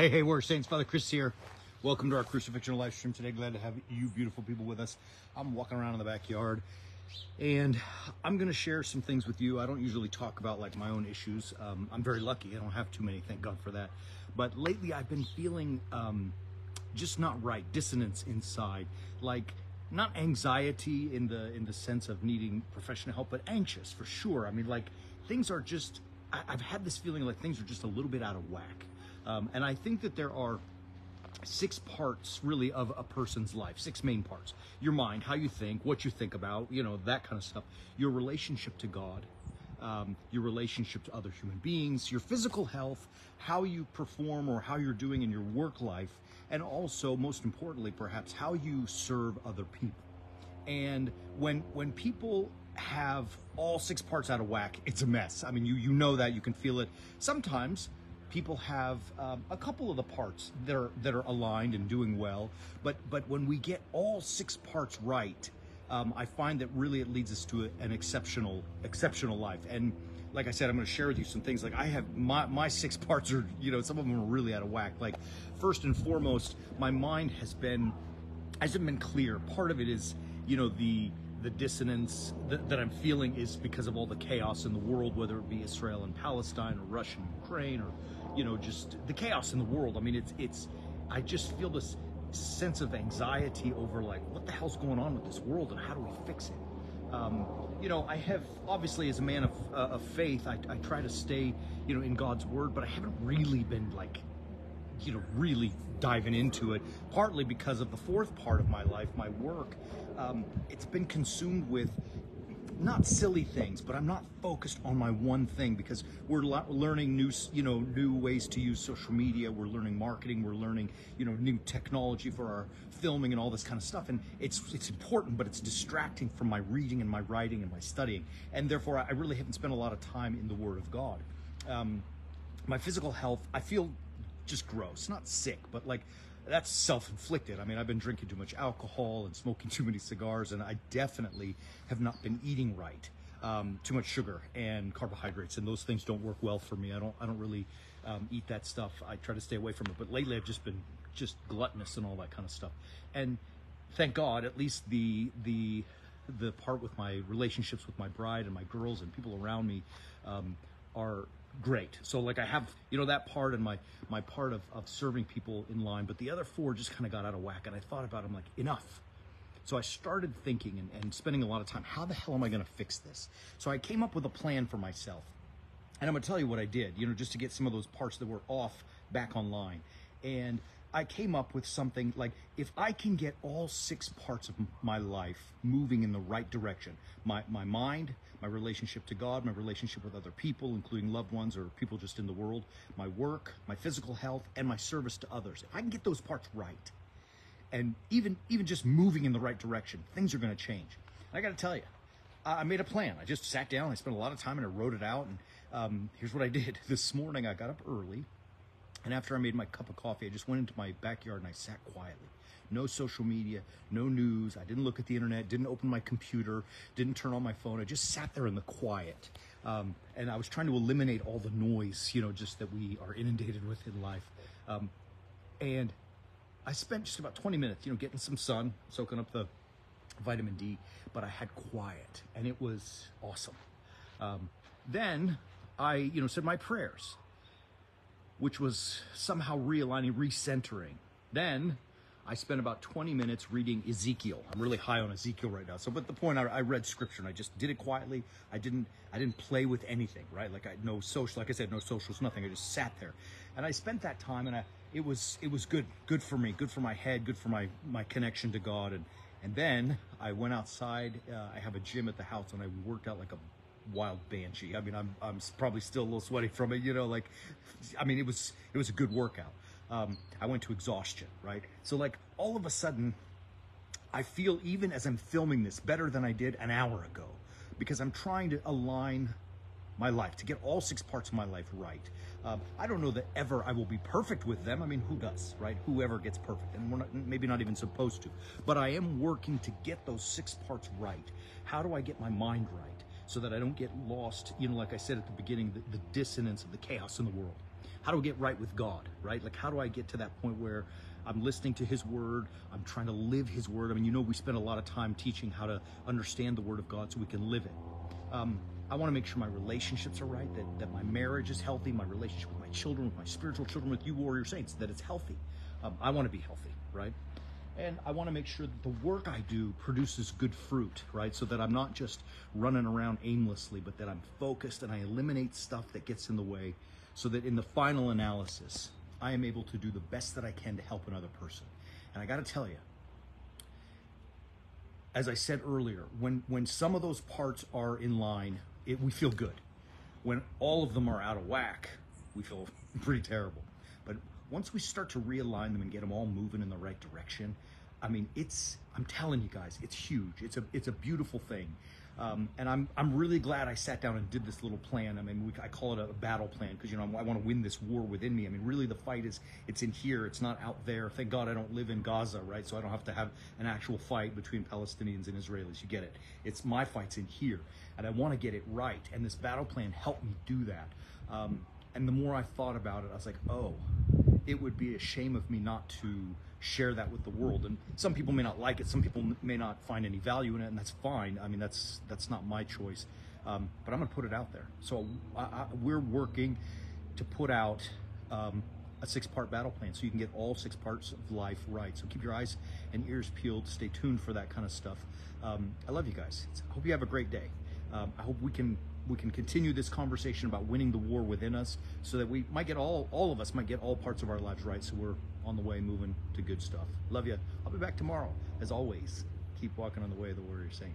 Hey, hey, Warrior Saints. Father Chris here. Welcome to our crucifixion live stream today. Glad to have you beautiful people with us. I'm walking around in the backyard and I'm going to share some things with you. I don't usually talk about like my own issues. Um, I'm very lucky. I don't have too many, thank God for that. But lately I've been feeling um, just not right, dissonance inside. Like not anxiety in the in the sense of needing professional help, but anxious for sure. I mean, like things are just. I, I've had this feeling like things are just a little bit out of whack. Um, and I think that there are six parts really of a person's life, six main parts. Your mind, how you think, what you think about, you know, that kind of stuff. Your relationship to God, um, your relationship to other human beings, your physical health, how you perform or how you're doing in your work life, and also, most importantly, perhaps, how you serve other people. And when when people have all six parts out of whack, it's a mess. I mean, you you know that, you can feel it. Sometimes people have um, a couple of the parts that are that are aligned and doing well. But but when we get all six parts right, um, I find that really it leads us to a, an exceptional exceptional life. And like I said, I'm going to share with you some things. Like I have my my six parts are you know some of them are really out of whack. Like first and foremost, my mind has been hasn't been clear. Part of it is you know the the dissonance that, that, I'm feeling is because of all the chaos in the world, whether it be Israel and Palestine or Russia and Ukraine or you know, just the chaos in the world. I mean, it's it's. I just feel this sense of anxiety over like what the hell's going on with this world and how do we fix it. Um, you know, I have obviously as a man of, uh, of faith, I, I try to stay, you know, in God's word, but I haven't really been like, you know, really diving into it. Partly because of the fourth part of my life, my work. Um, it's been consumed with not silly things, but I'm not focused on my one thing because we're learning new, you know, new ways to use social media. We're learning marketing. We're learning, you know, new technology for our filming and all this kind of stuff. And it's it's important, but it's distracting from my reading and my writing and my studying. And therefore, I really haven't spent a lot of time in the Word of God. Um, my physical health, I feel just gross, not sick, but like that's self-inflicted. I mean, I've been drinking too much alcohol and smoking too many cigars, and I definitely have not been eating right. Um, too much sugar and carbohydrates, and those things don't work well for me. I don't, I don't really um, eat that stuff. I try to stay away from it. But lately, I've just been just gluttonous and all that kind of stuff. And thank God, at least the the the part with my relationships with my bride and my girls and people around me um, are great. So like I have, you know, that part and my my part of, of serving people in line, but the other four just kind of got out of whack. And I thought about them like, enough. So I started thinking and, and spending a lot of time, how the hell am I gonna fix this? So I came up with a plan for myself. And I'm gonna tell you what I did, you know, just to get some of those parts that were off back online. And I came up with something like if I can get all six parts of my life moving in the right direction, my, my mind, my relationship to God, my relationship with other people, including loved ones or people just in the world, my work, my physical health, and my service to others. If I can get those parts right, and even even just moving in the right direction, things are going to change. I got to tell you, I made a plan. I just sat down, I spent a lot of time, and I wrote it out. And um, here's what I did. This morning, I got up early. And after I made my cup of coffee, I just went into my backyard and I sat quietly. No social media, no news. I didn't look at the internet, didn't open my computer, didn't turn on my phone. I just sat there in the quiet. Um, and I was trying to eliminate all the noise, you know, just that we are inundated with in life. Um, and I spent just about 20 minutes, you know, getting some sun, soaking up the vitamin D, but I had quiet and it was awesome. Um, then I, you know, said my prayers which was somehow realigning, recentering. Then I spent about 20 minutes reading Ezekiel. I'm really high on Ezekiel right now. So, but the point, I, I, read scripture and I just did it quietly. I didn't, I didn't play with anything, right? Like I, no social, like I said, no socials, nothing. I just sat there, and I spent that time, and I, it was, it was good, good for me, good for my head, good for my, my connection to God, and, and then I went outside. Uh, I have a gym at the house, and I worked out like a wild banshee. I mean, I'm I'm probably still a little sweaty from it. You know, like, I mean, it was it was a good workout. Um, I went to exhaustion, right? So like all of a sudden, I feel even as I'm filming this better than I did an hour ago, because I'm trying to align my life to get all six parts of my life right. Um, I don't know that ever I will be perfect with them. I mean, who does, right? Whoever gets perfect, and we're not, maybe not even supposed to. But I am working to get those six parts right. How do I get my mind right? So that I don't get lost, you know, like I said at the beginning, the, the dissonance of the chaos in the world. how do I get right with God, right? Like, how do I get to that point where I'm listening to His Word, I'm trying to live His Word. I mean, you know, we spend a lot of time teaching how to understand the Word of God so we can live it. Um, I want to make sure my relationships are right, that, that my marriage is healthy, my relationship with my children, with my spiritual children, with you warrior saints, that it's healthy. Um, I want to be healthy, right? And I want to make sure that the work I do produces good fruit, right? So that I'm not just running around aimlessly, but that I'm focused and I eliminate stuff that gets in the way so that in the final analysis, I am able to do the best that I can to help another person. And I got to tell you, as I said earlier, when, when some of those parts are in line, it, we feel good. When all of them are out of whack, we feel pretty terrible. Once we start to realign them and get them all moving in the right direction, I mean, it's I'm telling you guys, it's huge. It's a it's a beautiful thing. Um, and I'm I'm really glad I sat down and did this little plan. I mean, we, I call it a battle plan because you know I want to win this war within me. I mean, really, the fight is it's in here. It's not out there. Thank God I don't live in Gaza, right? So I don't have to have an actual fight between Palestinians and Israelis. You get it? It's my fight's in here, and I want to get it right. And this battle plan helped me do that. Um, and the more I thought about it, I was like, oh, it would be a shame of me not to share that with the world. And some people may not like it. Some people may not find any value in it, and that's fine. I mean, that's that's not my choice. Um, but I'm going to put it out there. So I, I, we're working to put out um, a six-part battle plan, so you can get all six parts of life right. So keep your eyes and ears peeled. Stay tuned for that kind of stuff. Um, I love you guys. I hope you have a great day. Um, I hope we can we can continue this conversation about winning the war within us so that we might get all all of us might get all parts of our lives right so we're on the way moving to good stuff. Love you i'll be back tomorrow. As always keep walking on the way of the warrior saint